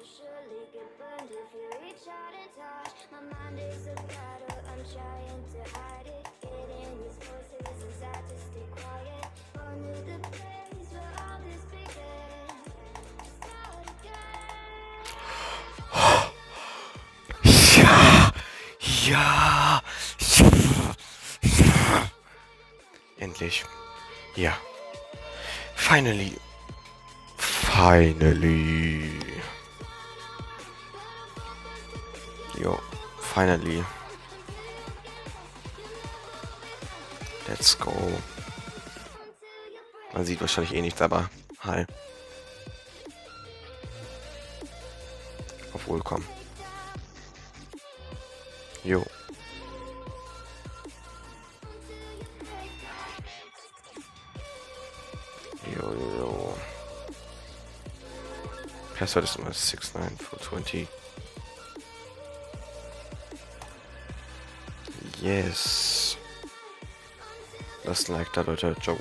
You surely get burned if you reach out and touch. My mind is a battle, I'm trying to hide it. Getting these voices inside to stay quiet. Born the place where all this began. Ja, ja. Endlich. Ja. Finally. Finally. Jo, finally. Let's go. Man sieht wahrscheinlich eh nichts, aber hi. Auf Wohlkommen. Jo. Jo, jo, jo. Password ist immer 69420. Yes. that's like da Leute. Ciao.